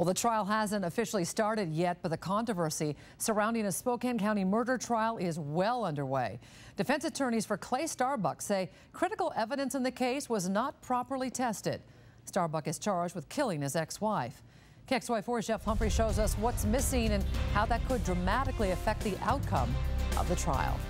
Well, the trial hasn't officially started yet, but the controversy surrounding a Spokane County murder trial is well underway. Defense attorneys for Clay Starbuck say critical evidence in the case was not properly tested. Starbuck is charged with killing his ex-wife. KXLY4's Jeff Humphrey shows us what's missing and how that could dramatically affect the outcome of the trial.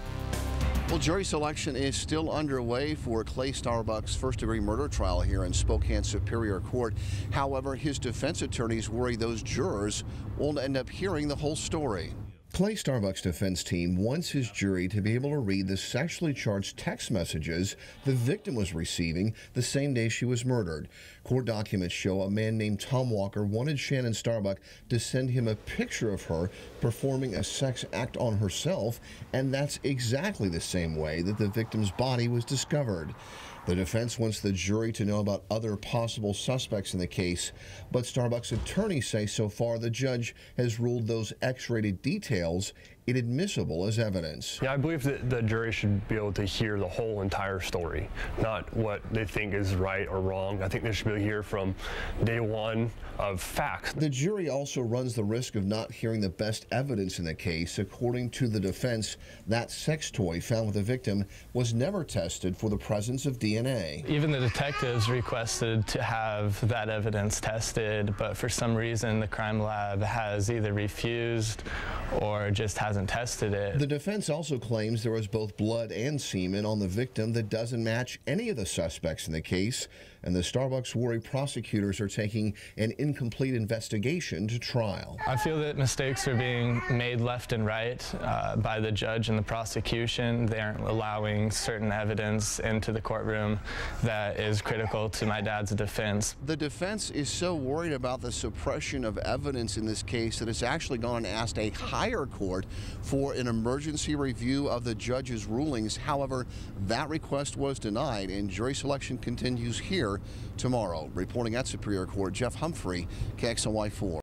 Well, jury selection is still underway for Clay Starbuck's first degree murder trial here in Spokane Superior Court. However, his defense attorneys worry those jurors won't end up hearing the whole story. Clay Starbuck's defense team wants his jury to be able to read the sexually charged text messages the victim was receiving the same day she was murdered. Court documents show a man named Tom Walker wanted Shannon Starbuck to send him a picture of her performing a sex act on herself, and that's exactly the same way that the victim's body was discovered. The defense wants the jury to know about other possible suspects in the case, but Starbucks attorneys say so far the judge has ruled those X rated details inadmissible as evidence. Yeah, I believe that the jury should be able to hear the whole entire story, not what they think is right or wrong. I think they should be able to hear from day one of facts. The jury also runs the risk of not hearing the best evidence in the case. According to the defense, that sex toy found with the victim was never tested for the presence of DNA. Even the detectives requested to have that evidence tested, but for some reason the crime lab has either refused or just hasn't hasn't tested it. The defense also claims there was both blood and semen on the victim that doesn't match any of the suspects in the case, and the Starbucks worry prosecutors are taking an incomplete investigation to trial. I feel that mistakes are being made left and right uh, by the judge and the prosecution. They aren't allowing certain evidence into the courtroom that is critical to my dad's defense. The defense is so worried about the suppression of evidence in this case that it's actually gone and asked a higher court for an emergency review of the judge's rulings. However, that request was denied, and jury selection continues here tomorrow. Reporting at Superior Court, Jeff Humphrey, KXLY 4.